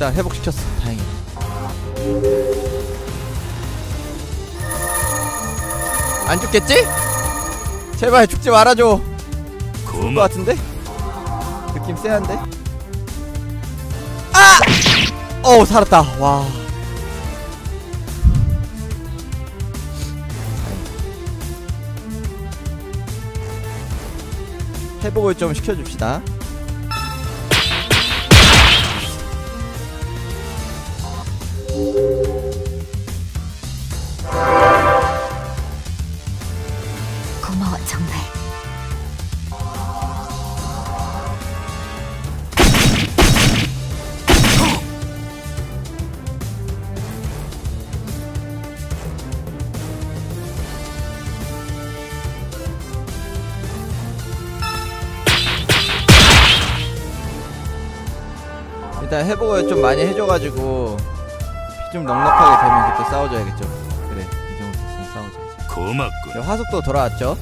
일단 회복시켰어 다행이다 안 죽겠지? 제발 죽지 말아줘 죽을 것. 같은데? 느낌 쎄한데? 아! 어우 살았다 와 회복을 좀 시켜줍시다 고마워 정말. 일단 회복을 좀 많이 해줘가지고 넉넉하게 되면 그때 싸워줘야겠죠. 그래 이 정도 됐으면 싸우자. 고맙군. 자, 화속도 돌아왔죠?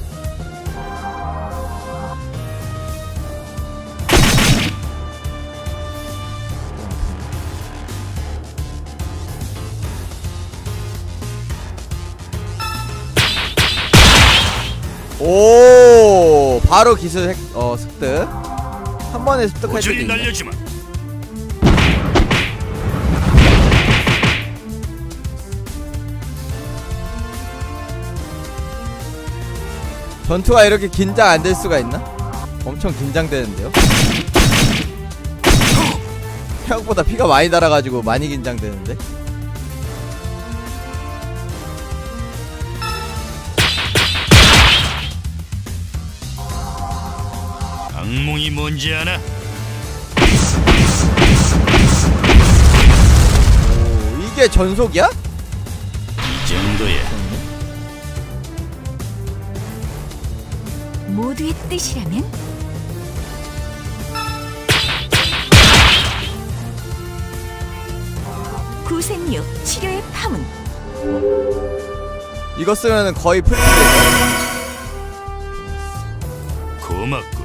오 바로 기술 획, 어 습득. 한 번에 습득할 수도 모조리 있네 전투가 이렇게 긴장 안 될 수가 있나? 엄청 긴장되는데요? 생각보다 피가 많이 달아가지고 많이 긴장되는데? 악몽이 뭔지 아나? 오, 이게 전속이야? 이 정도야. 모두의 뜻이라면 구생육 치료의 파문 이거 쓰면은 거의 풀리겠다 고맙군.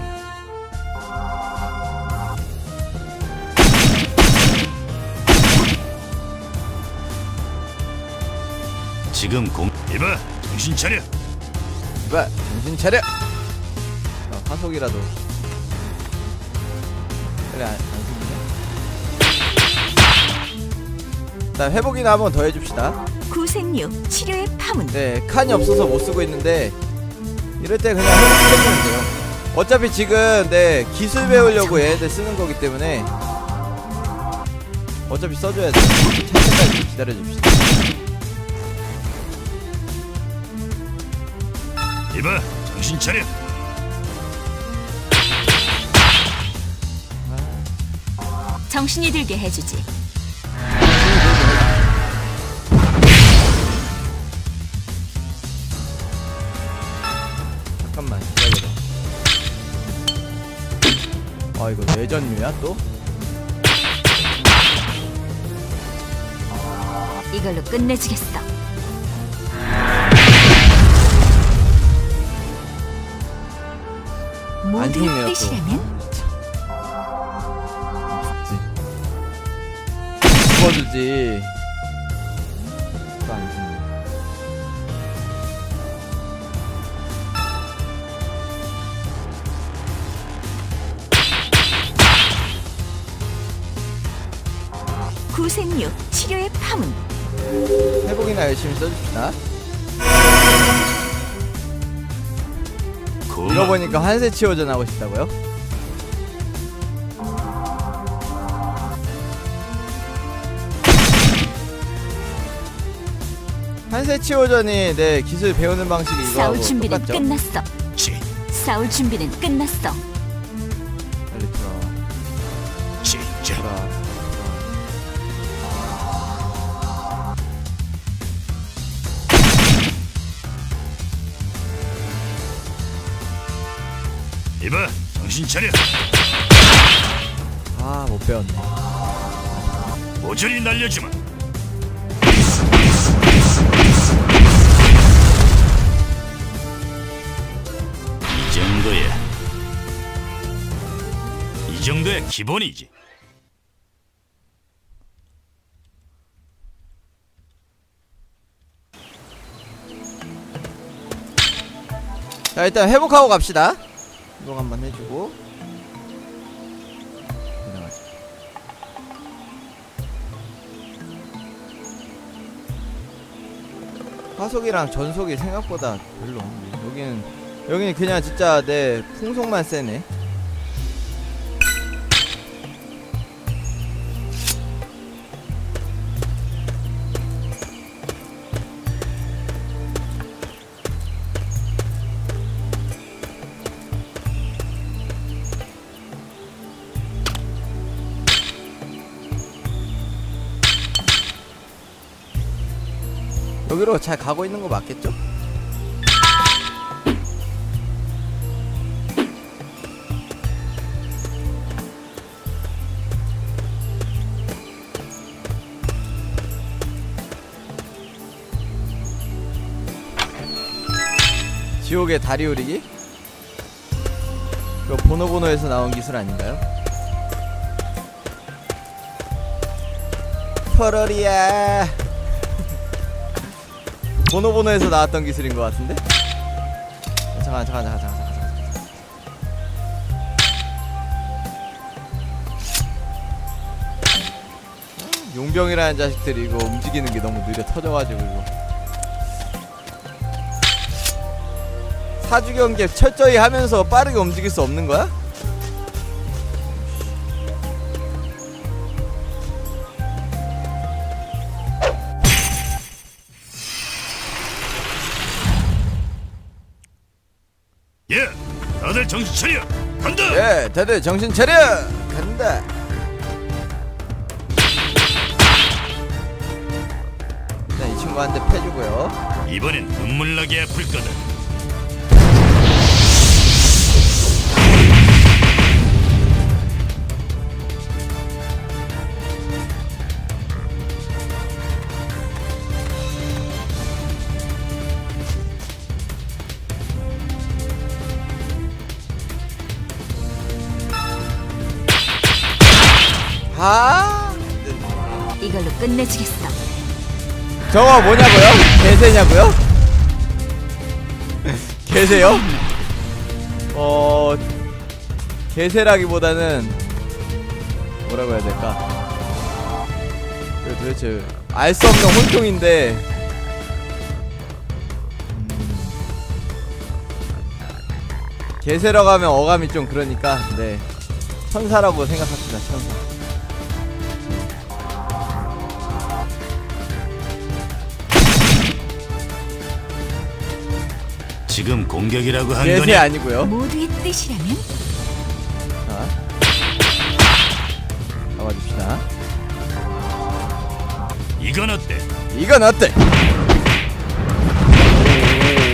지금 공 이봐 정신 차려. 이봐 정신 차려 어, 화속이라도 그래 안, 안 죽네 일단 회복이나 한번 더 해줍시다 구생육 치료의 파문 네, 칸이 없어서 못 쓰고 있는데 이럴 때 그냥 회복시켜주면 돼요. 어차피 지금 네 기술 배우려고 얘네들 쓰는 거기 때문에 어차피 써줘야 돼. 찰 때까지 기다려줍시다. 이봐 정신 차려. 정신이 들게 해주지 잠깐만 기다려라. 아 이거 내전류야 또? 이걸로 끝내주겠어 안 모두의. 뜻이라면 주지. 또안 죽네. 구생육 치료의 파문 회복이나 열심히 써줍시다. 고마. 이거 보니까 한세 치호전 하고 싶다고요? 한세 치호전이 내 기술 배우는 방식이 이거하고 싸울 준비는 똑같죠? 끝났어 지, 싸울 준비는 끝났어 빨리 들어와 진짜. 들어와 이봐 정신 차려. 아못 배웠네 모조리 날려주마. 정도의 기본이지. 자 일단 회복하고 갑시다. 이동 한번 해주고. 화속이랑 전속이 생각보다 별로 없네. 여기는 여기는 그냥 진짜 내 풍속만 세네. 여기로 잘 가고 있는 거 맞겠죠? 지옥의 다리 오리기? 그 보노보노에서 나온 기술 아닌가요? 퍼러리야 보노보노에서 나왔던 기술인 것 같은데? 잠깐 잠깐 잠깐 잠깐 용병이라는 자식들이 이거 움직이는 게 너무 느려 터져가지고 이거 사주 경계 철저히 하면서 빠르게 움직일 수 없는 거야? 다들 정신 차려! 간다! 일단 이 친구한테 패주고요 이번엔 눈물 나게 아플 거다. 아 이걸로 끝내주겠어. 저거 뭐냐고요? 개새냐고요? 개새요? 어 개새라기보다는 뭐라고 해야 될까? 그 도대체 알 수 없는 혼종인데 음, 개새라고 하면 어감이 좀 그러니까 네 천사라고 생각합시다 천사. 지금 공격이라고 한 개새 거냐? 아니고요. 모두의 뜻이라면 자 잡아줍시다 이건 어때? 이건 어때?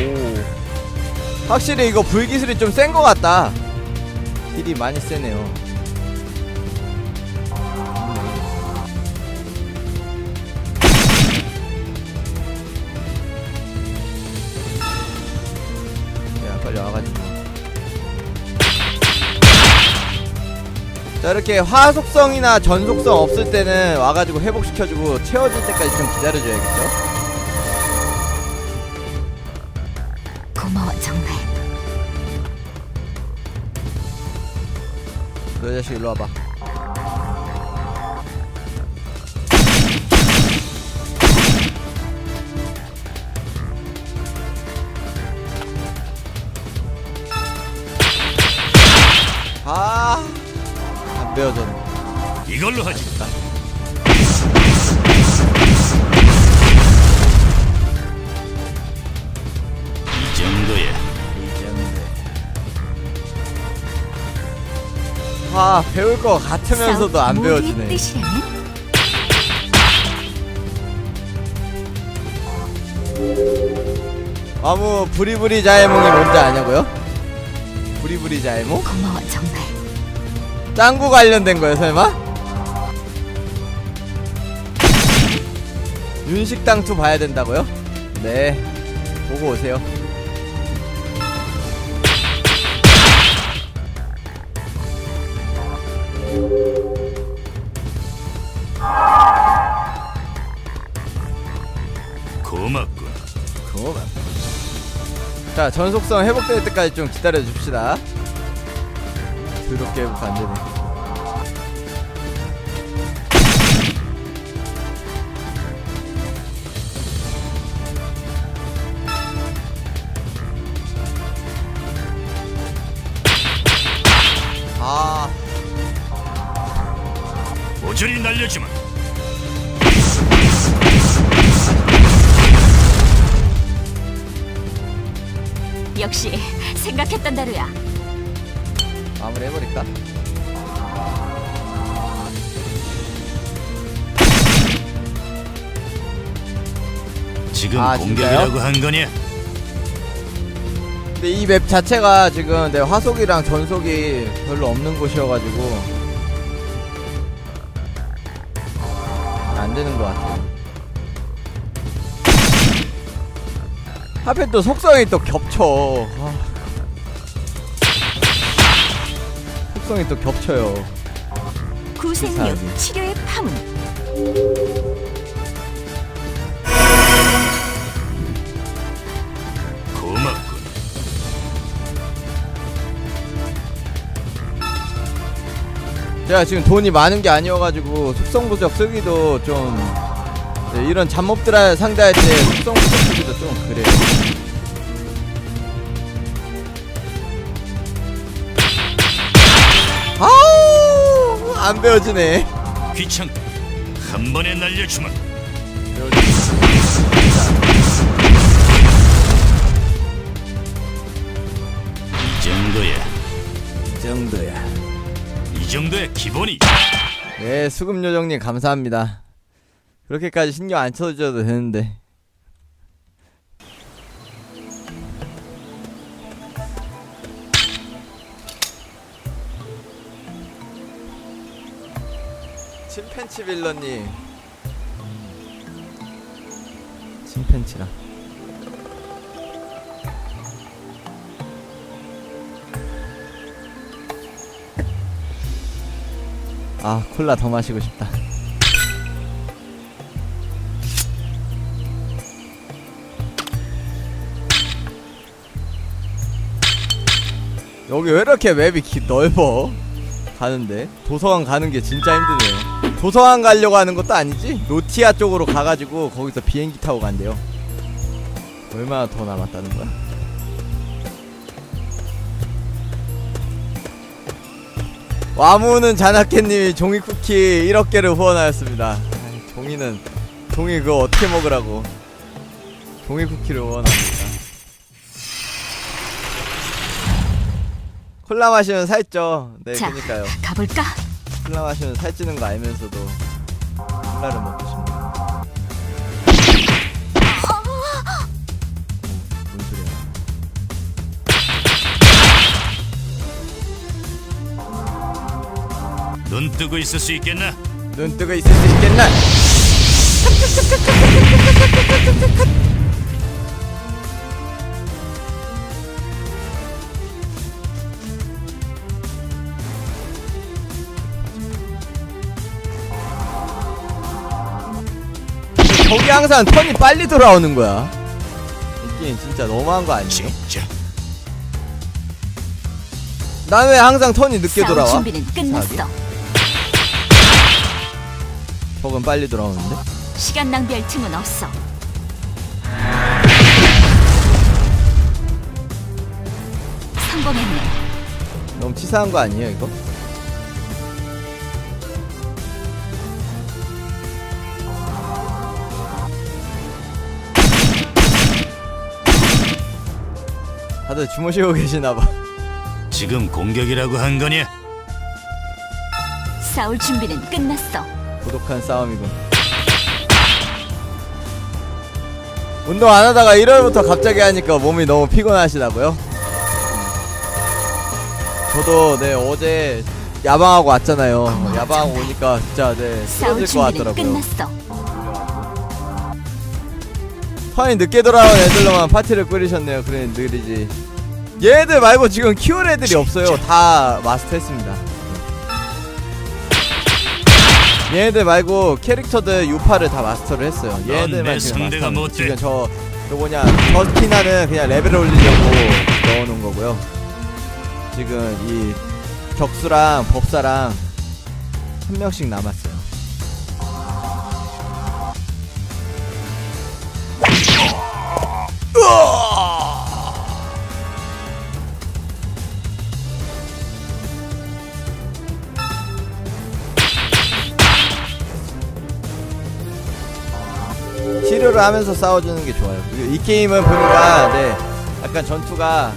오. 확실히 이거 불기술이 좀 센 것 같다 딜이 많이 세네요 자 이렇게 화속성이나 전속성 없을 때는 와가지고 회복시켜주고 채워질 때까지 좀 기다려줘야겠죠 고마워 정말. 너 자식 일로 와봐 아, 배울 거 같으면서도 안 배워지네. 아무 부리부리 자해몽이 뭔지 아냐고요? 부리부리 자해몽? 고마워 정말. 짱구 관련된 거예요, 설마? 윤식당 2 봐야 된다고요? 네. 보고 오세요. 자 전속성 회복될 때까지 좀 기다려 줍시다. 더럽게 회복 안되네 대로야. 마무리 해버릴까? 지금 아, 공격이라고 한 거냐? 근데 이 맵 자체가 지금 내 화속이랑 전속이 별로 없는 곳이어가지고 안 되는 것 같아요. 하필 또 속성이 또 겹쳐. 아. 속성이 또 겹쳐요. 구생육 이상하지. 치료의 파문. 고맙군. 제가 지금 돈이 많은 게 아니어가지고 속성 부적 쓰기도 좀 네, 이런 잡몹들 상대할 때 속성 부적 쓰기도 좀 그래요. 안 배워지네. 귀찮다. 한 번에 날려주마. 이 정도야. 이 정도야. 이 정도야 기본이. 네 수금 요정님 감사합니다. 그렇게까지 신경 안 써줘도 되는데. 침팬치 빌런님. 침팬치라. 아 콜라 더 마시고 싶다. 여기 왜 이렇게 맵이 기, 넓어? 가는데 도서관 가는 게 진짜 힘드네요. 도서관 가려고 하는 것도 아니지? 노티아 쪽으로 가가지고 거기서 비행기 타고 간대요. 얼마나 더 남았다는 거야? 와무는 자나케님이 종이 쿠키 1억 개를 후원하였습니다. 아이, 종이는 종이 그거 어떻게 먹으라고? 종이 쿠키를 후원합니다. 콜라 마시면 살쪄. 네, 자, 그니까요. 가볼까? 마시면 살찌는 거 알면서도 콜라를 먹고 싶네. 뭔 소리야? 눈 뜨고 있을 수 있겠나? 눈 뜨고 있을 수 있겠나? 저기 항상 턴이 빨리 돌아오는 거야. 이 게임 진짜 너무한 거 아니에요? 진짜. 난왜 항상 턴이 늦게 돌아와? 준비는 끝났어. 적은 빨리 돌아오는데? 시간 낭비할 틈은 없어. 성공했네. 너무 치사한 거 아니에요 이거? 다들 주무시고 계시나봐 지금 공격이라고 한 거냐? 싸울 준비는 끝났어. 고독한 싸움이군 운동 안 하다가 1월부터 갑자기 하니까 몸이 너무 피곤하시다고요? 저도 네 어제 야방하고 왔잖아요 야방하고 오니까 진짜 네 싸울 쓰러질 것 준비는 같더라고요 끝났어. 턴이 늦게 돌아온 애들로만 파티를 꾸리셨네요. 그래 느리지. 얘들 말고 지금 키울 애들이 없어요. 다 마스터했습니다. 얘네들 말고 캐릭터들 유파를 다 마스터를 했어요. 얘네들만 내 지금 마스터. 지금 저 그 뭐냐 저스티나는 그냥 레벨 올리려고 넣어놓은 거고요. 지금 이 격수랑 법사랑 한 명씩 남았어요. 치료를 하면서 싸워주는 게 좋아요. 이 게임은 보니까 네 약간 전투가.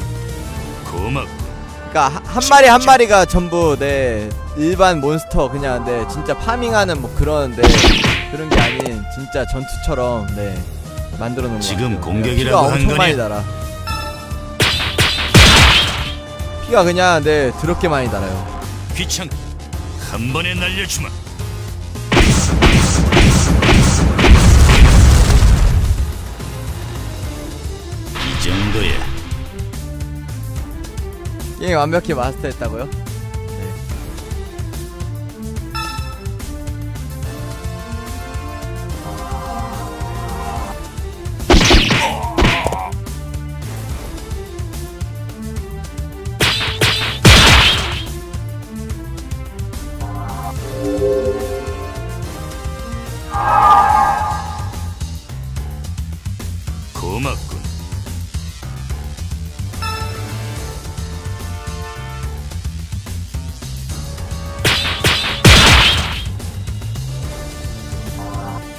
그러니까 하- 한 마리 한 마리가 전부 네 일반 몬스터 그냥 네 진짜 파밍하는 뭐 그런 네 그런 게 아닌 진짜 전투처럼 네 만들어 놓은 거 지금. 공격이라고 피가 한 엄청 거냐? 많이 달아. 피가 그냥 네 더럽게 많이 달아요. 귀찮. 한 번에 날려주마. 게임 완벽히 마스터했다고요?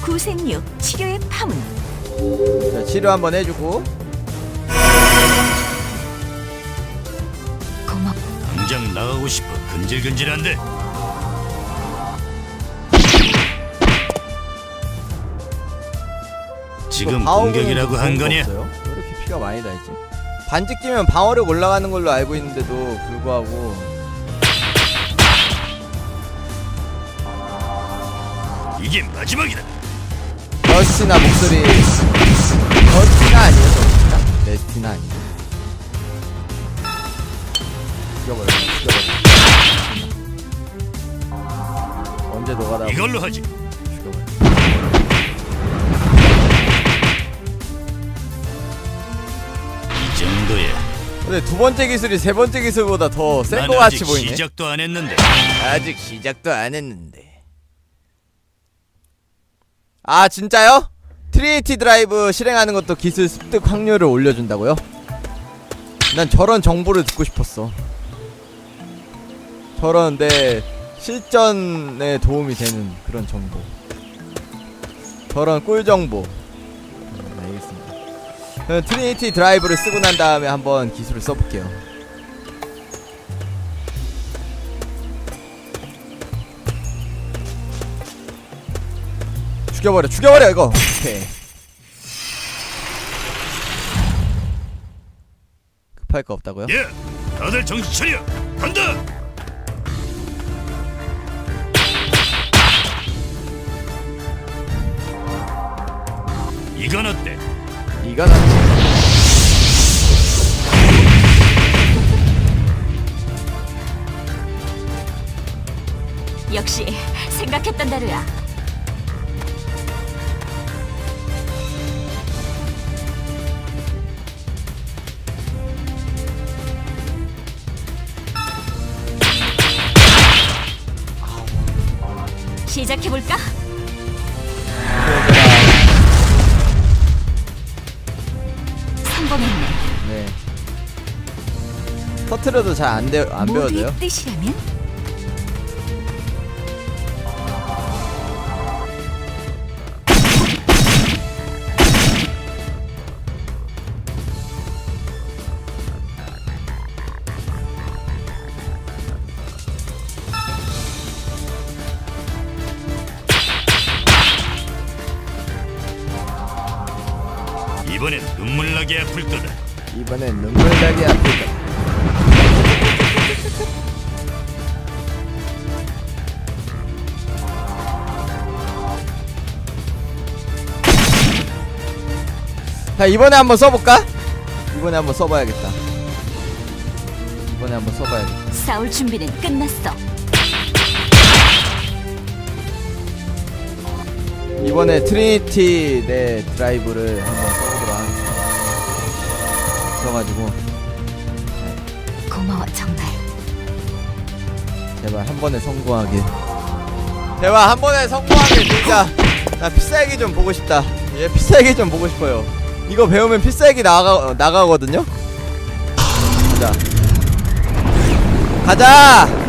구생육 치료의 파문. 자, 치료 한번 해주고 고맙. 당장 나가고 싶어. 근질근질한데. 지금 공격이라고 좀한 거냐? 왜 이렇게 피가 많이 나지? 반직 뛰면 방어력 올라가는 걸로 알고 있는데도 불구하고 이게 마지막이다. 저스티나 목소리 저스티나 아니에요 저스티나? 레스티나 아니에요 죽여버려 죽여버려 언제 노가다 이걸로 하지. 죽여버려 이 정도야. 근데 두 번째 기술이 세 번째 기술보다 더센난거 같이 보이네 시작도 안 했는데. 아직 시작도 안 했는데. 아 진짜요? Trinity Drive 실행하는 것도 기술 습득 확률을 올려준다고요? 난 저런 정보를 듣고 싶었어. 저런 내 실전에 도움이 되는 그런 정보. 저런 꿀 정보. 음, 알겠습니다. 그럼 Trinity Drive를 쓰고 난 다음에 한번 기술을 써볼게요. 죽여버려 죽여버려 이거 오케이 급할 거 없다고요? 예, 다들 정신 차려. 간다. 이건 어때? 이건 안 역시 생각했던 대로야. 시작해볼까? 성공했네. 네 터트려도 잘 안 돼, 안 배워져요? 뜻이라면? 자 이번에 한번 써볼까? 이번에 한번 써봐야겠다. 이번에 한번 써봐야겠다. 싸울 준비는 끝났어. 이번에 Trinity 내 Drive를 한번 써보도록 하겠습니다. 있어가지고. 고마워 정말. 제발 한 번에 성공하게. 제발 한 번에 성공하게 진짜 나 필살기 좀 보고 싶다. 얘 필살기 좀 보고 싶어요 이거 배우면 필살기 나가 어, 나가거든요? 가자. 가자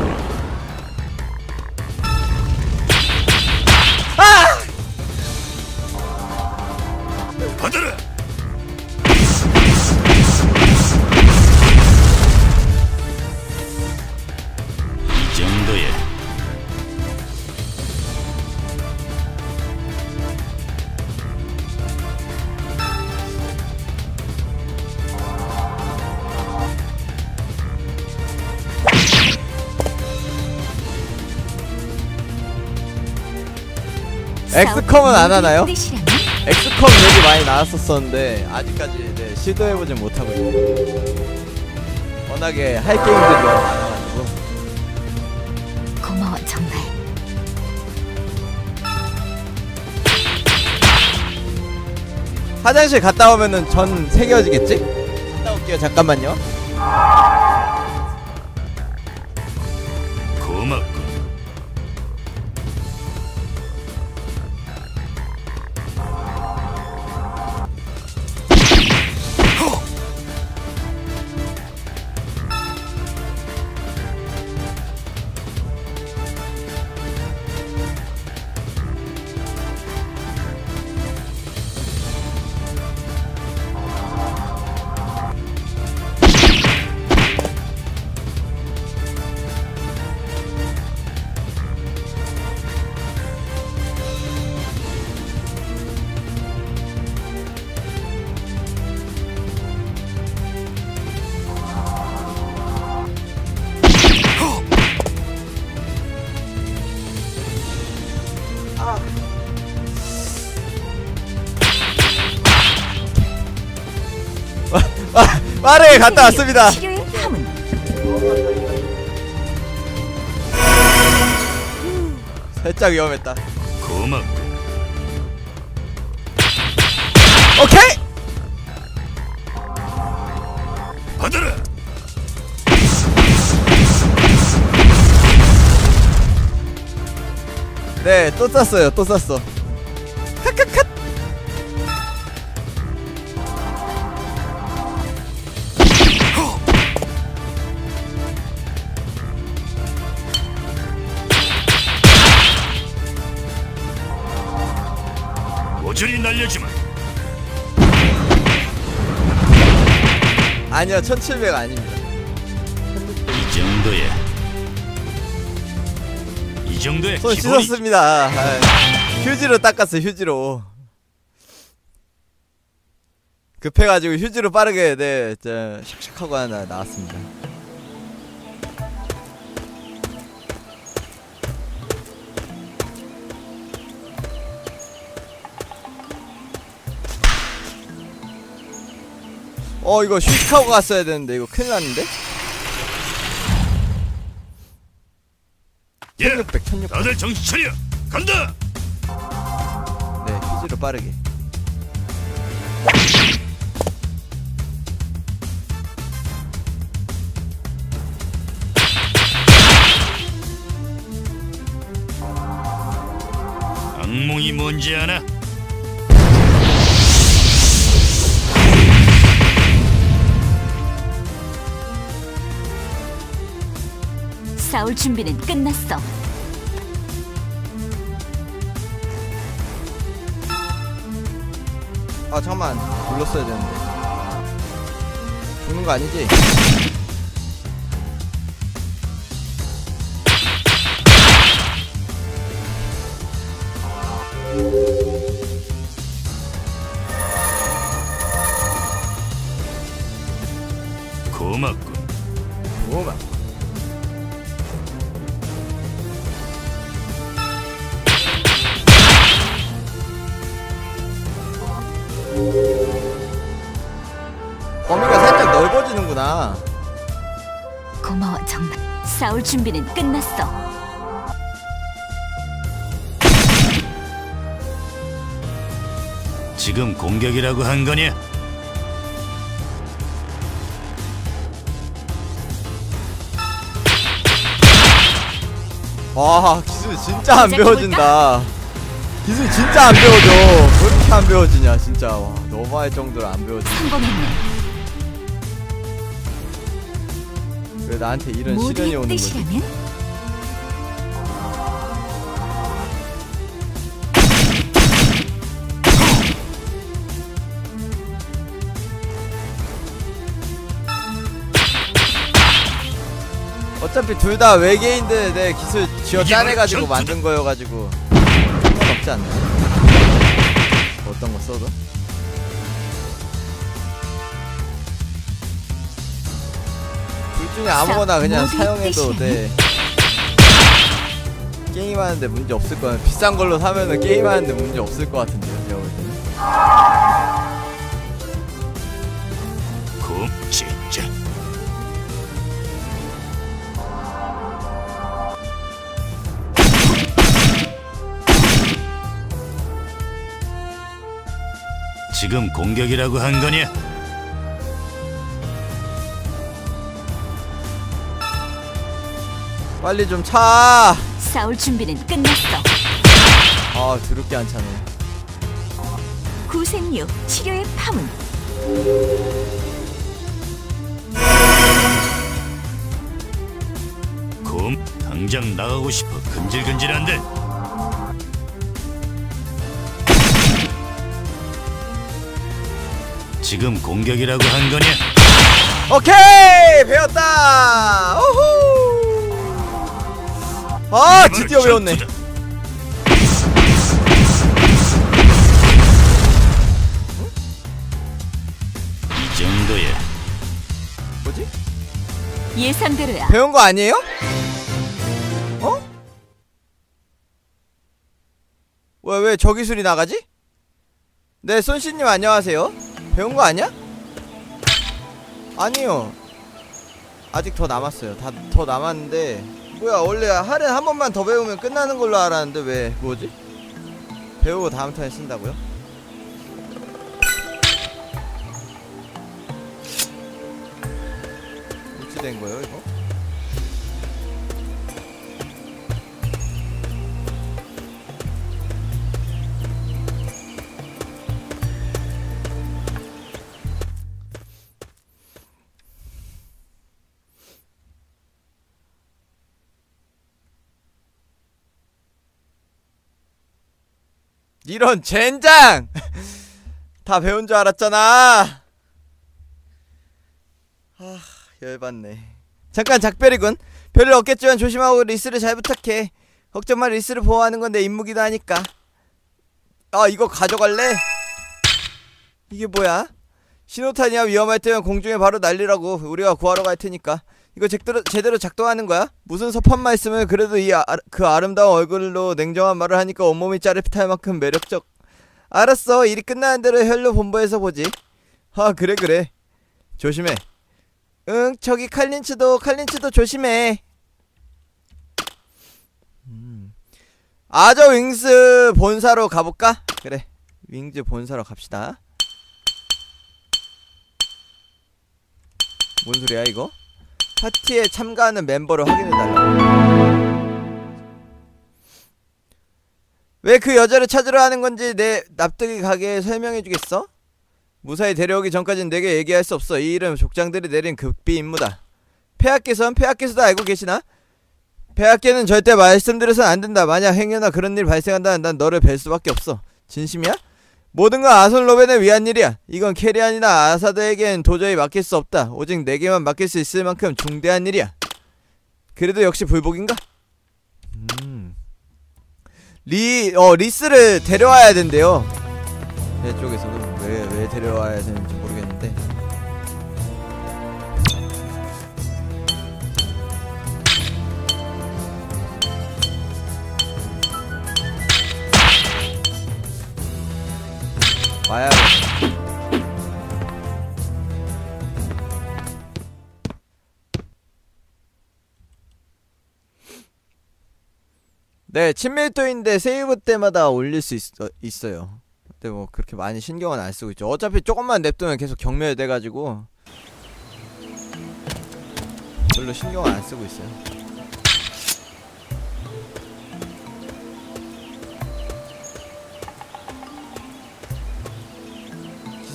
엑스컴은 안 하나요? 엑스컴 얘기 많이 나왔었었는데 아직까지 네, 시도해보진 못하고 있어요 워낙에 할 게임들이 너무 많아가지고 고마워 정말. 화장실 갔다 오면은 전 새겨지겠지? 갔다 올게요 잠깐만요 빠르게 갔다 왔습니다. 살짝 위험했다 고맙군. 오케이! 받아라. 네, 또 쐈어요. 또 쐈어. 컷컷컷. 날려주마. 아니요, 1700 아닙니다. 이 정도에 이 정도에 손 기본이 씻었습니다. 아이, 휴지로 닦았어, 휴지로. 급해가지고 휴지로 빠르게, 네, 저, 샥샥 하고 하나 나왔습니다. 어, 이거 휴식하고 갔어야 되는데, 이거 큰일 났는데? 예. 1600, 1600. 다들 정신 차려. 간다. 네, 휴지로 빠르게. 악몽이 뭔지 아나? 싸울 준비는 끝났어. 아 잠깐만 눌렀어야 되는데 죽는 거 아니지? 준비는 끝났어. 지금 공격이라고 한 거냐? 와 기술 진짜 안 배워진다. 기술 진짜 안 배워져. 왜 이렇게 안 배워지냐 진짜. 와 너무할 정도로 안 배워진다 왜 나한테 이런 시련이 오는 거지. 어차피 둘 다 외계인들 내 기술 쥐어 짜내가지고 만든 거여가지고. 상관없지 않나? 어떤 거 써도 중에 아무거나 그냥 사용해도 돼 게임하는데 문제 없을 거야 비싼 걸로 사면은 게임하는데 문제 없을 것 같은데요 제가 볼 때는 곰 진짜. 지금 공격이라고 한 거냐? 빨리 좀 차. 싸울 준비는 끝났어. 아 드럽게 안 차네. 구생류 치료의 파문. 곰 당장 나가고 싶어. 근질근질한데. 지금 공격이라고 한 거냐? 오케이! 배웠다! 우후 아 드디어 배웠네. 이 정도야 뭐지? 예상대로야. 배운 거 아니에요? 어? 왜 왜 저 기술이 나가지? 네 손씨님 안녕하세요. 배운 거 아니야? 아니요. 아직 더 남았어요. 다 더 남았는데 뭐야 원래 하루에 한 번만 더 배우면 끝나는 걸로 알았는데 왜 뭐지? 배우고 다음 턴에 쓴다고요? 어찌 된 거예요 이거 이런 젠장! 다 배운 줄 알았잖아. 아, 열받네. 잠깐 작별이군. 별일 없겠지만 조심하고 리스를 잘 부탁해. 걱정 마 리스를 보호하는 건 내 임무기도 하니까. 아, 이거 가져갈래? 이게 뭐야? 신호탄이야 위험할 때면 공중에 바로 날리라고 우리가 구하러 갈 테니까 이거 제대로, 제대로 작동하는 거야? 무슨 섭한 말씀을 그래도 이 아, 그 아 름다운 얼굴로 냉정한 말을 하니까 온몸이 짜릿할 만큼 매력적 알았어 일이 끝나는 대로 헬로 본부에서 보지 아 그래 그래 조심해 응 저기 칼린츠도 칼린츠도 조심해 음. 아저 윙스 본사로 가볼까? 그래 윙즈 본사로 갑시다 뭔 소리야 이거? 파티에 참가하는 멤버를 확인해달라 왜 그 여자를 찾으러 하는 건지 내 납득이 가게 설명해주겠어? 무사히 데려오기 전까진 내게 얘기할 수 없어 이 일은 족장들이 내린 극비 임무다 폐하께선 폐하께서도 알고 계시나? 폐하께는 절대 말씀드려선 안 된다 만약 행여나 그런 일 발생한다면 난 너를 뵐 수밖에 없어 진심이야? 모든 건 아솔 로벤을 위한 일이야. 이건 캐리안이나 아사드에겐 도저히 맡길 수 없다. 오직 내게만 맡길 수 있을 만큼 중대한 일이야. 그래도 역시 불복인가? 음. 리, 어, 리스를 데려와야 된대요. 제 쪽에서도 왜, 왜 데려와야 되는지 모르겠는데. 와야 네, 친밀도인데 세이브 때마다 올릴 수 있 어, 있어요. 근데 뭐 그렇게 많이 신경은 안 쓰고 있죠. 어차피 조금만 냅두면 계속 경멸 돼가지고 별로 신경을 안 쓰고 있어요.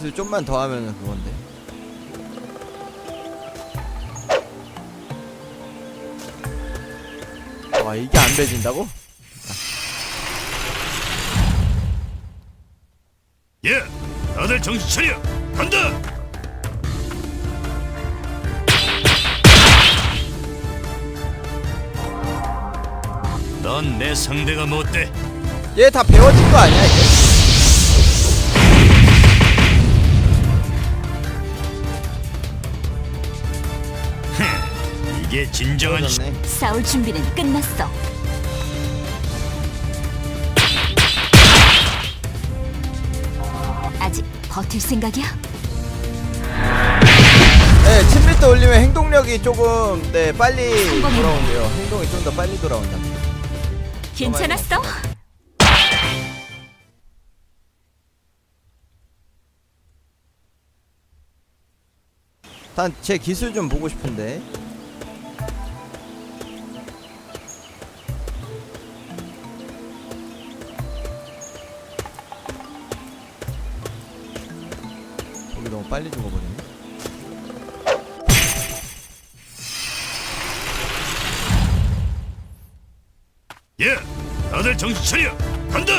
기술 좀만 더 하면은 그건데. 와 이게 안 배진다고? 예, 다들 정신 차려. 간다. 넌 내 상대가 못 돼. 얘 다 배워진 거 아니야 이제? 이게 진정한 시... 싸울 준비는 끝났어. 아직 버틸 생각이야? 네, 친밀도 올리면 행동력이 조금 네 빨리. 돌아온대요. 행동이 좀 더 빨리 돌아온다. 괜찮았어? 단제 기술 좀 보고 싶은데. 차려. 간다.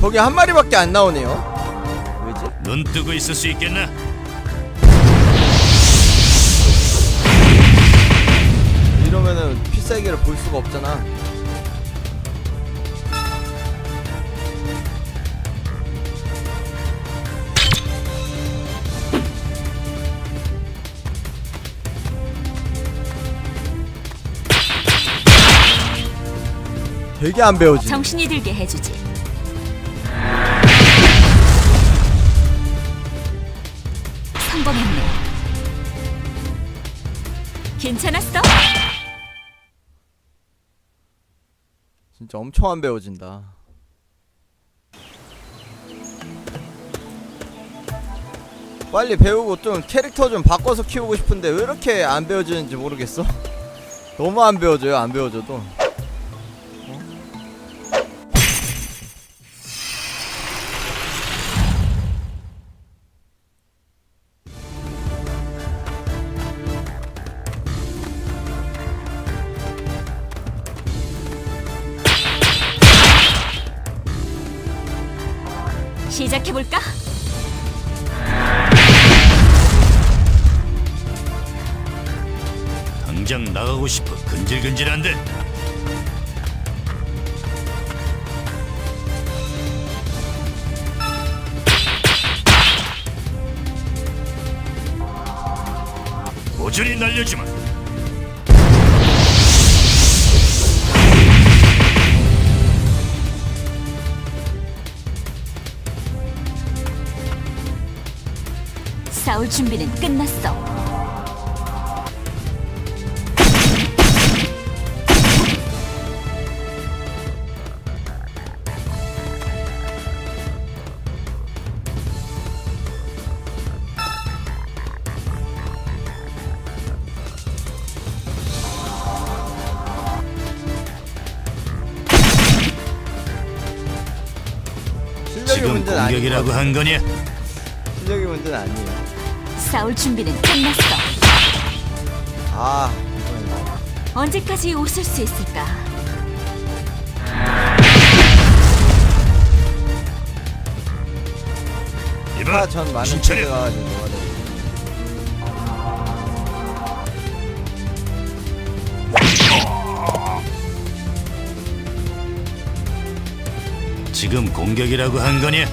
거기 한 마리밖에 안 나오네요. 왜지? 눈 뜨고 있을 수 있겠나? 이러면은 필살기를 볼 수가 없잖아. 되게 안 배워지. 정신이 들게 해주지. 성공했네. 괜찮았어? 진짜 엄청 안 배워진다. 빨리 배우고 좀 캐릭터 좀 바꿔서 키우고 싶은데 왜 이렇게 안 배워지는지 모르겠어. 너무 안 배워져요, 안 배워져도. 근질근질한데. 모조리 날려주마. 싸울 준비는 끝났어. 공격이라고 한 거냐? 실력이 문제는 아니에요. 싸울 준비는 끝났어. 아, 언제까지 웃을 수 있을까? 이봐, 아, 전 많은. 체가 가지고. 지금 공격이라고 한 거냐?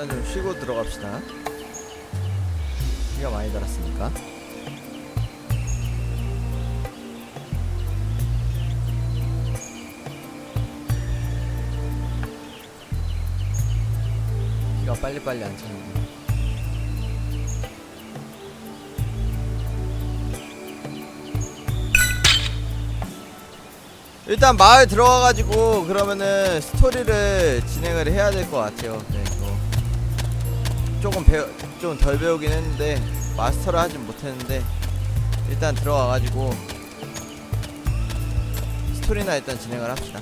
일단 좀 쉬고 들어갑시다. 비가 많이 달았으니까. 비가 빨리빨리 안 차는데. 일단 마을 들어가가지고 그러면은 스토리를 진행을 해야 될 것 같아요. 네, 저 조금 배워 좀 덜 배우긴 했는데 마스터를 하진 못했는데 일단 들어가가지고 스토리나 일단 진행을 합시다.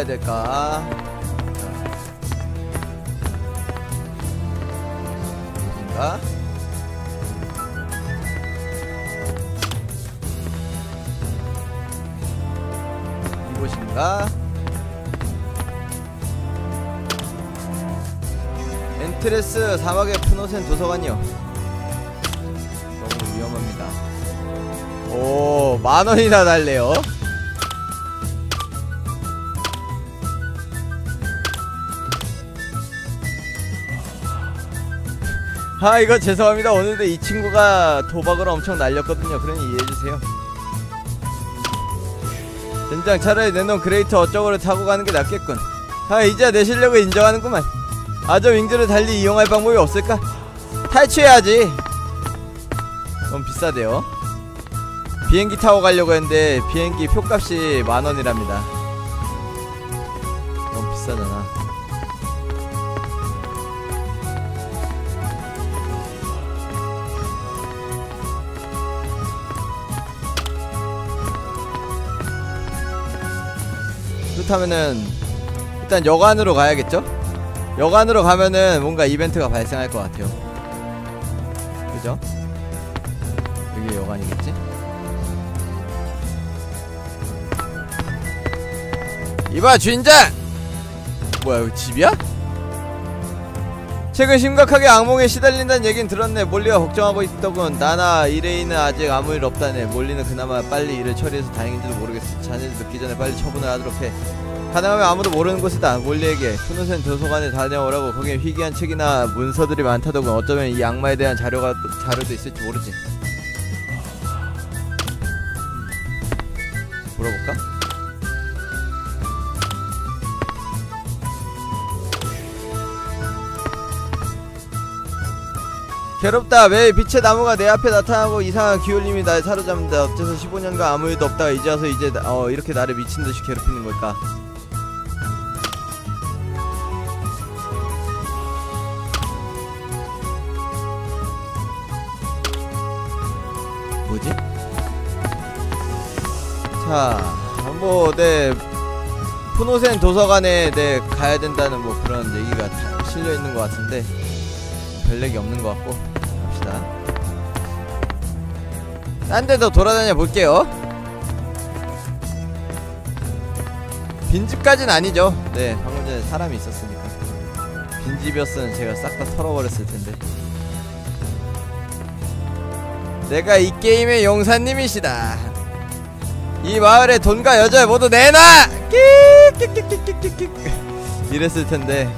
가야 될까? 어딘가? 이곳인가? 엔트레스 사막의 푸노센 도서관이요. 너무 위험합니다. 오, 만 원이나 달래요. 아 이거 죄송합니다. 오늘도 이 친구가 도박을 엄청 날렸거든요. 그러니 이해해주세요. 젠장 차라리 네놈 그레이터 어쩌고를 타고 가는 게 낫겠군. 아 이제 내 실력을 인정하는구만. 아저 윙즈를 달리 이용할 방법이 없을까? 탈취해야지. 너무 비싸대요. 비행기 타고 가려고 했는데 비행기 표값이 만원이랍니다 그렇다면은 일단 여관으로 가야겠죠? 여관으로 가면은 뭔가 이벤트가 발생할 것 같아요. 그죠? 여기 여관이겠지? 이봐 주인장! 뭐야 여기 집이야? 최근 심각하게 악몽에 시달린다는 얘긴 들었네. 몰리가 걱정하고 있더군. 나나 이레이는 아직 아무 일 없다네. 몰리는 그나마 빨리 일을 처리해서 다행인지도 모르겠어. 자네도 늦기 전에 빨리 처분을 하도록 해. 가능하면 아무도 모르는 곳이다. 몰리에게 푸누센 도서관에 다녀오라고. 거기엔 희귀한 책이나 문서들이 많다더군. 어쩌면 이 악마에 대한 자료가 또- 자료도 있을지 모르지 괴롭다. 매일 빛의 나무가 내 앞에 나타나고 이상한 기울림이 날 사로잡는다. 어째서 15년간 아무 일도 없다가 이제 와서 이제 나- 어 이렇게 나를 미친듯이 괴롭히는 걸까? 뭐지? 자, 뭐, 네, 푸노센 도서관에 네 가야 된다는 뭐 그런 얘기가 다 실려 있는 것 같은데 별 얘기 없는 것 같고 딴 데도 돌아다녀 볼게요. 빈집까진 아니죠. 네, 방금 전에 사람이 있었으니까. 빈집이었으면 제가 싹 다 털어버렸을 텐데. 내가 이 게임의 용사님이시다. 이 마을의 돈과 여자를 모두 내놔! 끼끼끼끼끼끼끼 이랬을 텐데.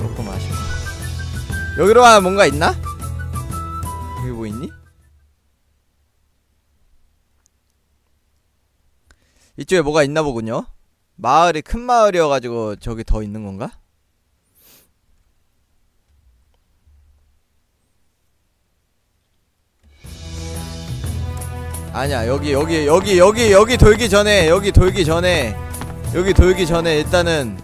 조금 아쉽네. 여기로 가면 뭔가 있나? 이쪽에 뭐가 있나 보군요. 마을이 큰 마을이어가지고 저기 더 있는 건가? 아니야 여기 여기 여기 여기 여기 돌기 전에 여기 돌기 전에 여기 돌기 전에 일단은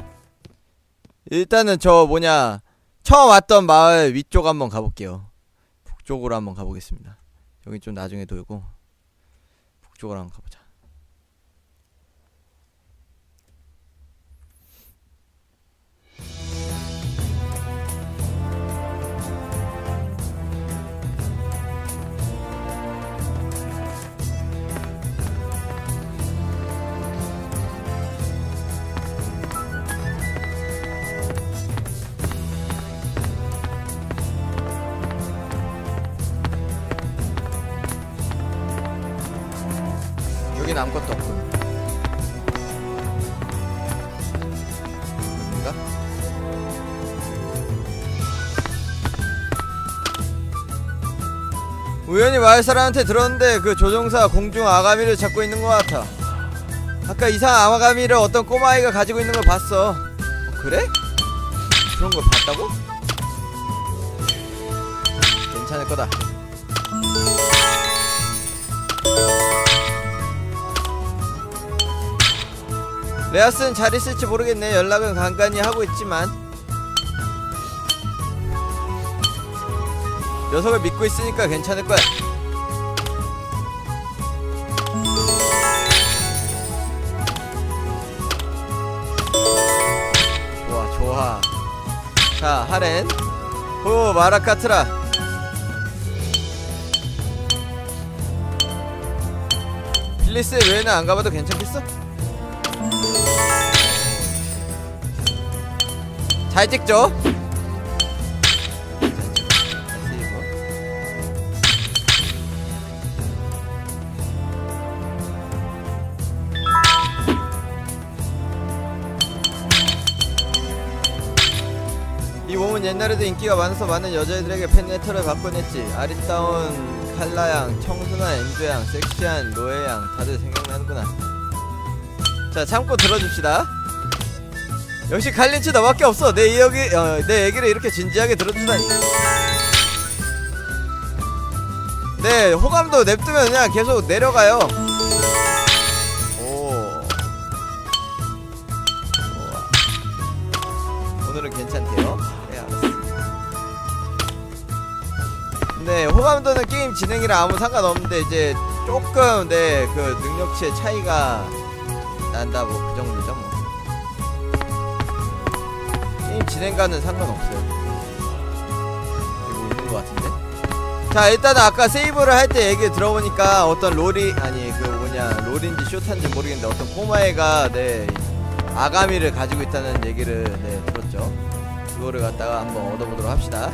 일단은 저 뭐냐 처음 왔던 마을 위쪽 한번 가볼게요 북쪽으로 한번 가보겠습니다 여기 좀 나중에 돌고 북쪽으로 한번 가보자 아무것도 없군 여긴가? 우연히 마을 사람한테 들었는데 그 조종사 공중 아가미를 잡고 있는 것 같아 아까 이상한 아가미를 어떤 꼬마아이가 가지고 있는 걸 봤어 어, 그래? 그런 걸 봤다고? 괜찮을 거다 레아스는 잘 있을지 모르겠네. 연락은 간간히 하고 있지만. 녀석을 믿고 있으니까 괜찮을 거야. 좋아 좋아. 자 하렌. 호 마라카트라. 필리스 외에는 안 가봐도 괜찮겠어? 잘 찍죠? 이 몸은 옛날에도 인기가 많아서 많은 여자애들에게 팬레터를 받곤 했지. 아리따운 칼라양, 청순한 엔조양, 섹시한 로에양 다들 생각나는구나. 자 참고 들어줍시다 역시 칼린치 너밖에 없어. 내 이야기 어, 내 얘기를 이렇게 진지하게 들어주다니 네 호감도 냅두면 그냥 계속 내려가요. 오. 좋아 오늘은 괜찮대요. 네 알았어 네 호감도는 게임 진행이랑 아무 상관없는데 이제 조금 네그 능력치의 차이가 난다 뭐 그 정도죠 진행과는 상관없어요. 그리고 있는 것 같은데. 자 일단은 아까 세이브를 할 때 얘기 들어보니까 어떤 롤이 아니 그 뭐냐 롤인지 쇼탄지 모르겠는데 어떤 꼬마애가 네 아가미를 가지고 있다는 얘기를 네 들었죠. 그거를 갖다가 한번 얻어보도록 합시다.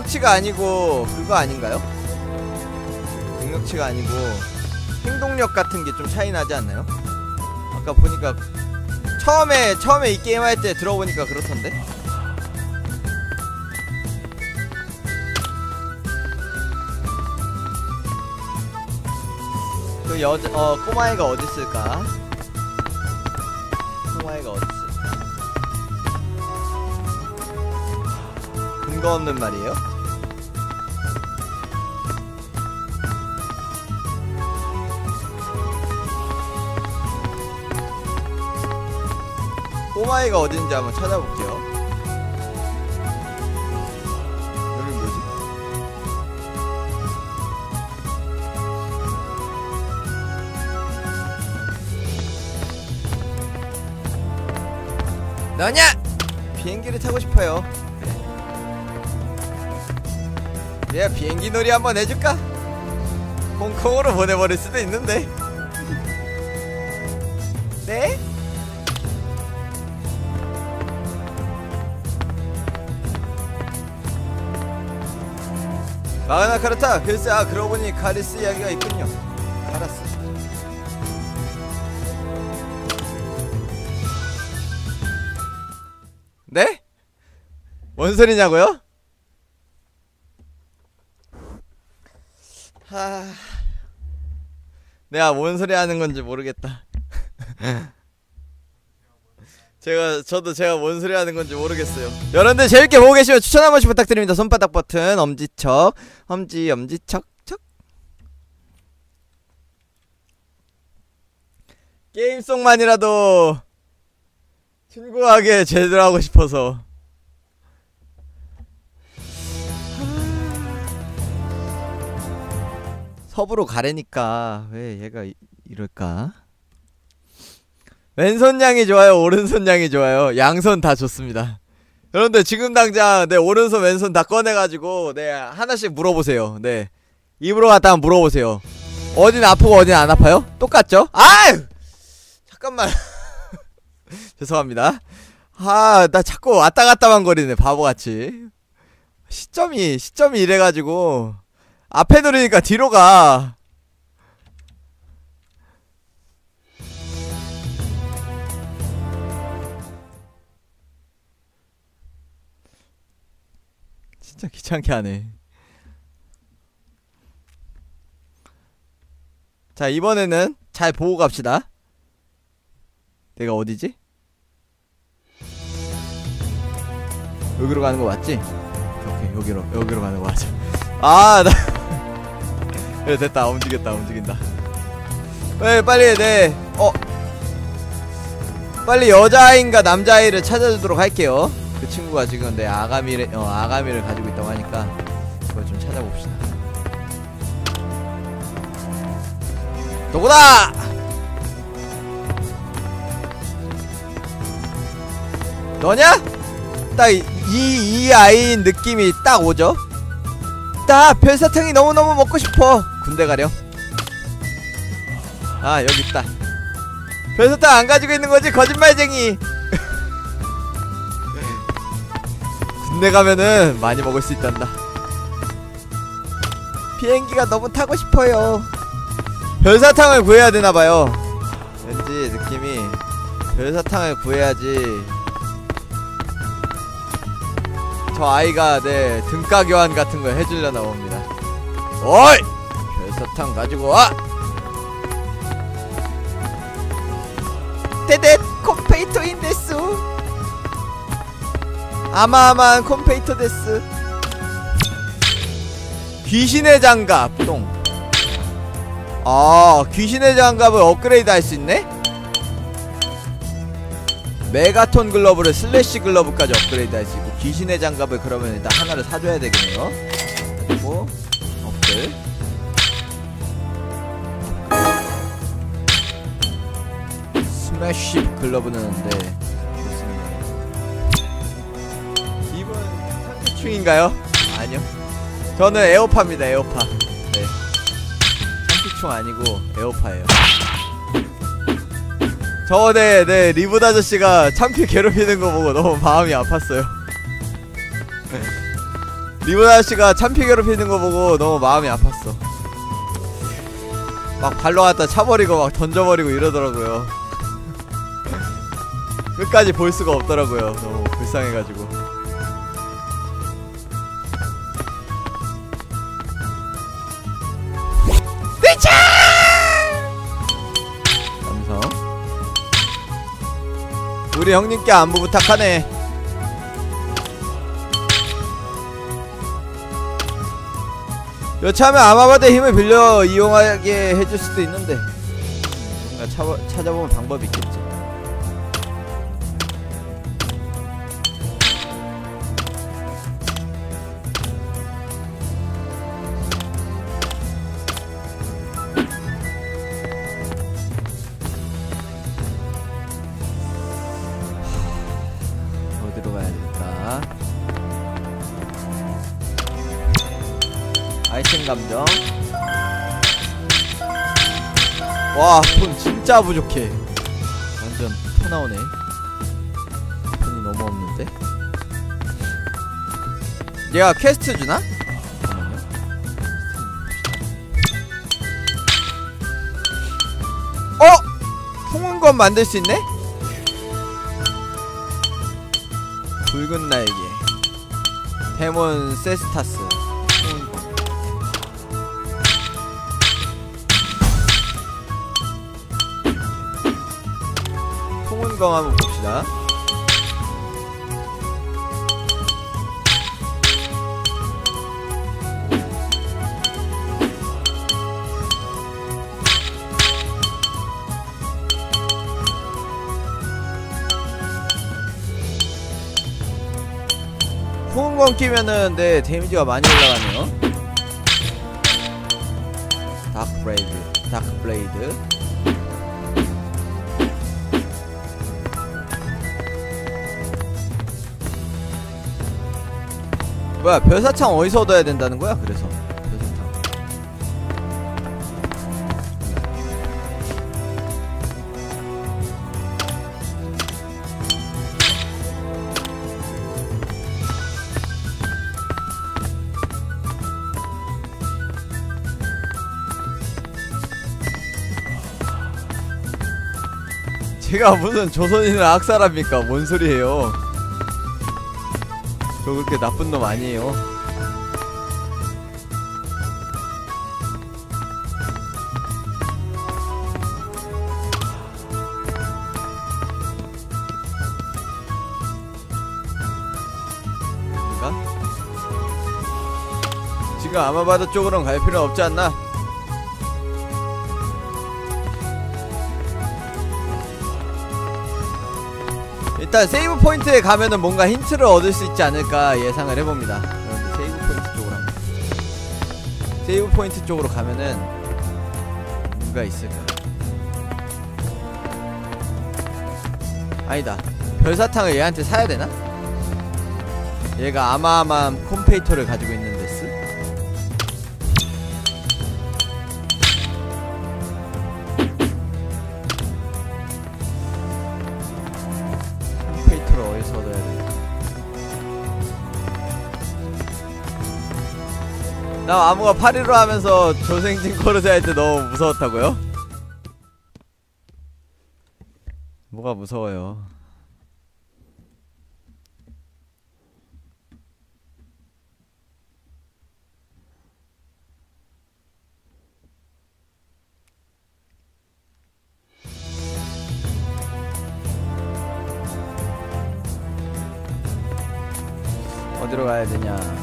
능력치가 아니고 그거 아닌가요? 능력치가 아니고 행동력 같은 게 좀 차이 나지 않나요? 아까 보니까 처음에 처음에 이 게임 할 때 들어보니까 그렇던데. 그 여자 어 꼬마애가 어디 있을까? 꼬마애가 어디 있을까? 근거 없는 말이에요? 꼬마애가 어딘지 한번 찾아볼게요. 여기 뭐지? 너냐? 비행기를 타고 싶어요. 내가 비행기 놀이 한번 해줄까? 홍콩으로 보내버릴 수도 있는데. 네? 마그나 카르타 글쎄 아 그러고 보니 카리스 이야기가 있군요 카라스 네? 뭔 소리냐고요? 하... 내가 뭔 소리 하는 건지 모르겠다 제가 저도 제가 뭔 소리 하는 건지 모르겠어요. 여러분들 재밌게 보고 계시면 추천 한 번씩 부탁드립니다. 손바닥 버튼 엄지척 엄지 엄지척 척 게임 속만이라도 충고하게 제대로 하고 싶어서 섭으로 가래니까 왜 얘가 이, 이럴까? 왼손 양이 좋아요, 오른손 양이 좋아요. 양손 다 좋습니다. 여러분들 지금 당장 내 오른손 왼손 다 꺼내가지고 네 하나씩 물어보세요. 네 입으로 한번 물어보세요. 어디는 아프고 어디는 안 아파요? 똑같죠? 아 잠깐만 죄송합니다. 아 나 자꾸 왔다 갔다만 거리네 바보같이. 시점이 시점이 이래가지고 앞에 누르니까 뒤로 가. 진짜 귀찮게 하네. 자, 이번에는 잘 보고 갑시다. 내가 어디지? 여기로 가는 거 맞지? 오케이, 여기로, 여기로 가는 거 맞아. 아, 나. 그래, 됐다. 움직였다, 움직인다. 네, 빨리, 네. 어. 빨리 여자아이인가 남자아이를 찾아주도록 할게요. 그 친구가 지금 내 아가미를 어 아가미를 가지고 있다고 하니까 그걸 좀 찾아봅시다. 누구다? 너냐? 딱이이 아이인 느낌이 딱 오죠? 나 별사탕이 너무너무 먹고 싶어. 군대 가렴. 아 여기 있다. 별사탕 안 가지고 있는 거지 거짓말쟁이. 군대 가면은 많이 먹을 수 있단다. 비행기가 너무 타고 싶어요. 별사탕을 구해야 되나 봐요. 왠지 느낌이 별사탕을 구해야지. 저 아이가 내 등가 교환 같은 걸 해주려나 봅니다. 어이! 별사탕 가지고 와! 데데 아마아마한 콤페이토 데스. 귀신의 장갑 똥. 아, 귀신의 장갑을 업그레이드 할 수 있네? 메가톤 글러브를 슬래시 글러브까지 업그레이드 할 수 있고 귀신의 장갑을 그러면 일단 하나를 사줘야 되겠네요. 그리고 업글. 스매시 글러브는 네기 참피충인가요? 아니요. 저는 애호파입니다 애호파. 네. 참피충 아니고 애호파예요. 저네 네 리브 아저씨가 참피 괴롭히는 거 보고 너무 마음이 아팠어요. 리브 아저씨가 참피 괴롭히는 거 보고 너무 마음이 아팠어. 막 발로 갖다 차버리고 막 던져버리고 이러더라고요. 끝까지 볼 수가 없더라고요. 너무 불쌍해가지고 우리 형님께 안부 부탁하네. 여차하면 아마바의 힘을 빌려 이용하게 해줄 수도 있는데. 뭔가 차, 찾아보면 방법이 있겠지 진짜 부족해. 완전 터 나오네. 돈이 너무 없는데. 얘가 퀘스트 주나? 어? 통은건 만들 수 있네? 붉은 날개 데몬 세스타스 통은검 한번 봅시다. 후운검 끼면은 네 데미지가 많이 올라가네요. 다크 브레이드 다크 블레이드 뭐야 별사탕 어디서 얻어야 된다는 거야? 그래서 제가 무슨 조선인을 악살합니까? 뭔 소리예요? 저 그렇게 나쁜 놈 아니에요. 아마바드 쪽으로는 갈 필요 없지 않나? 일단 세이브 포인트에 가면은 뭔가 힌트를 얻을 수 있지 않을까 예상을 해봅니다. 여러분들 세이브 포인트 쪽으로 한번. 세이브 포인트 쪽으로 가면은 뭔가 있을까? 아니다. 별사탕을 얘한테 사야 되나? 얘가 아마아마한 콤페이터를 가지고 있는 나 아무가 파리로 하면서 조생진 코르세 할때 너무 무서웠다고요? 뭐가 무서워요? 어디로 가야 되냐?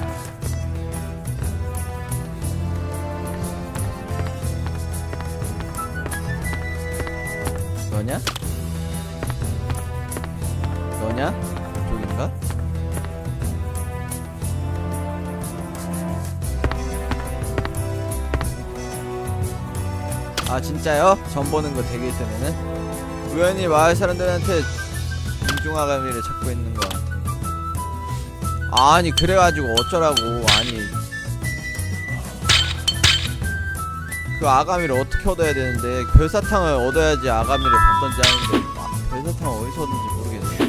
너냐? 너냐? 저긴가? 아 진짜요? 전 보는 거 되게 있으면은 우연히 마을 사람들한테 인중아가미를 찾고 있는 거 같아. 아니 그래가지고 어쩌라고 아니 그 아가미를 어떻게 얻어야 되는데 별사탕을 얻어야지 아가미를 받던지 하는데 아, 별사탕을 어디서 얻는지 모르겠네.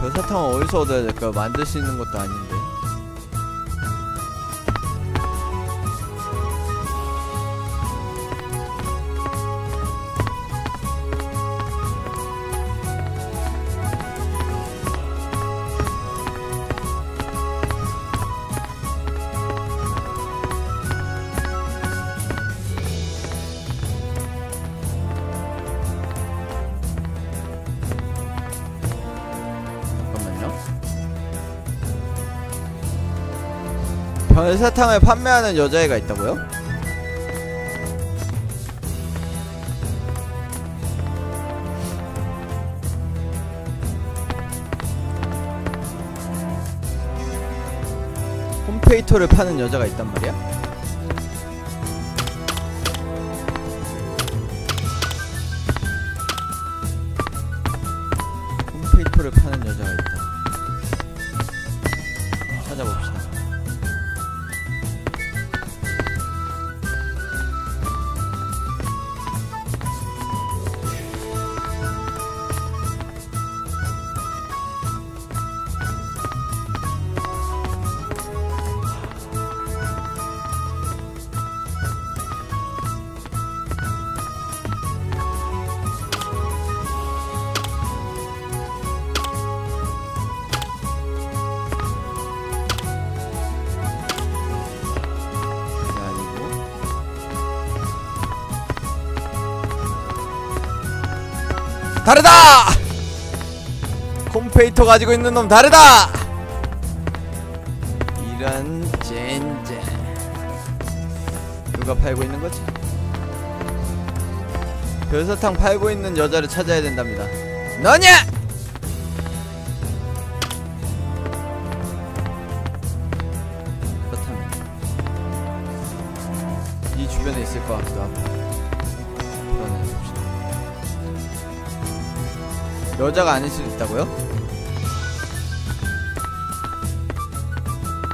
별사탕을 어디서 얻어야 될까 만들 수 있는 것도 아닌데 사탕을 판매하는 여자애가 있다고요? 홈페이터를 파는 여자가 있단 말이야? 다르다! 콤페이터 가지고 있는 놈 다르다! 이런 젠젠 누가 팔고 있는 거지? 별사탕 팔고 있는 여자를 찾아야 된답니다 너냐! 여자가 아닐 수도 있다고요?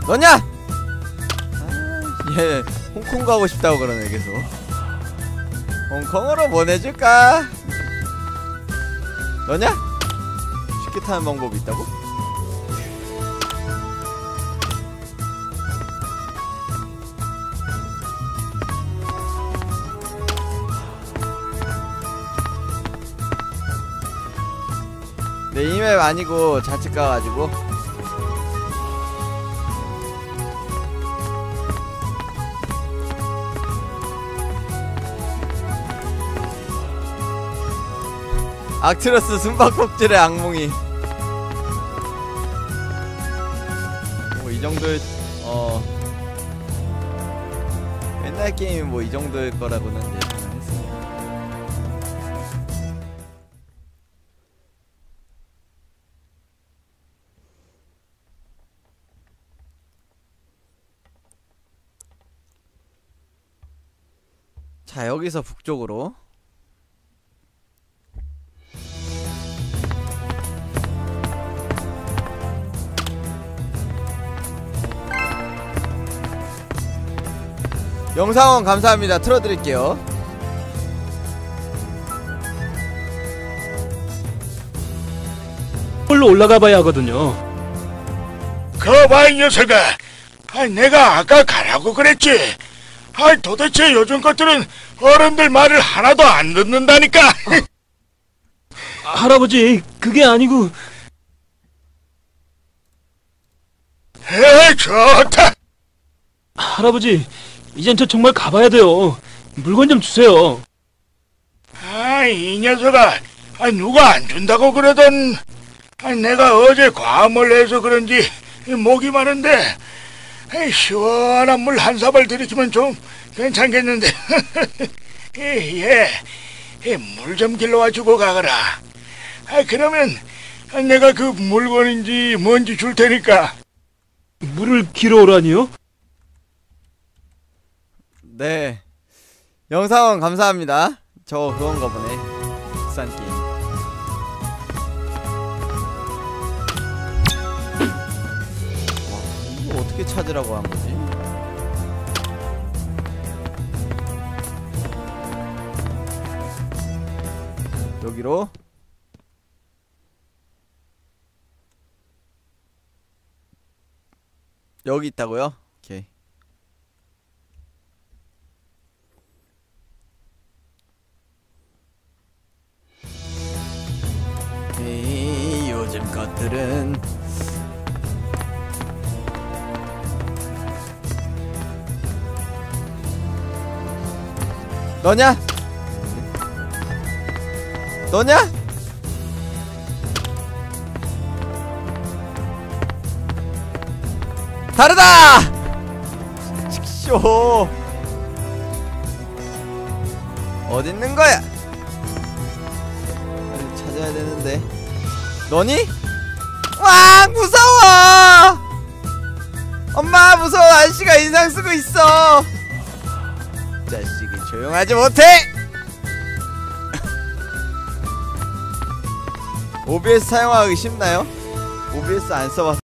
너냐? 아, 얘 홍콩 가고 싶다고 그러네 계속 홍콩으로 보내줄까? 너냐? 쉽게 타는 방법이 있다고? 이맵 아니고 자칫 가가지고. 악트러스 숨바꼭질의 악몽이. 뭐 이 정도의 어 옛날 게임이 뭐이 정도일 거라고는 여기서 북쪽으로. 영상원 감사합니다. 틀어드릴게요. 홀로 올라가 봐야 하거든요. 거봐 이 녀석아 아, 내가 아까 가라고 그랬지. 아, 도대체 요즘 것들은 어른들 말을 하나도 안 듣는다니까. 할아버지, 그게 아니고. 에 좋다. 할아버지, 이젠 저 정말 가봐야 돼요. 물건 좀 주세요. 아 이 녀석아. 아, 누가 안 준다고 그러던. 아, 내가 어제 과음을 해서 그런지 이 목이 마른데 아, 시원한 물 한 사발 들이키면 좀 괜찮겠는데. 예물 좀 길러와 주고 가거라. 아, 그러면 아, 내가 그 물건인지 뭔지 줄 테니까. 물을 길어 오라니요? 네. 영상원 감사합니다. 저 그건가 보네. 비싼 게 어떻게 찾으라고 한 거지? 여기로 여기 있다고요? 오케이 이 요즘 것들은 너냐? 너냐? 다르다! 식쇼 어딨는 거야? 빨리 찾아야 되는데 너니? 와 무서워 엄마 무서워 아저씨가 인상 쓰고 있어 자식이 조용하지 못해 OBS 사용하기 쉽나요? OBS 안 써봐서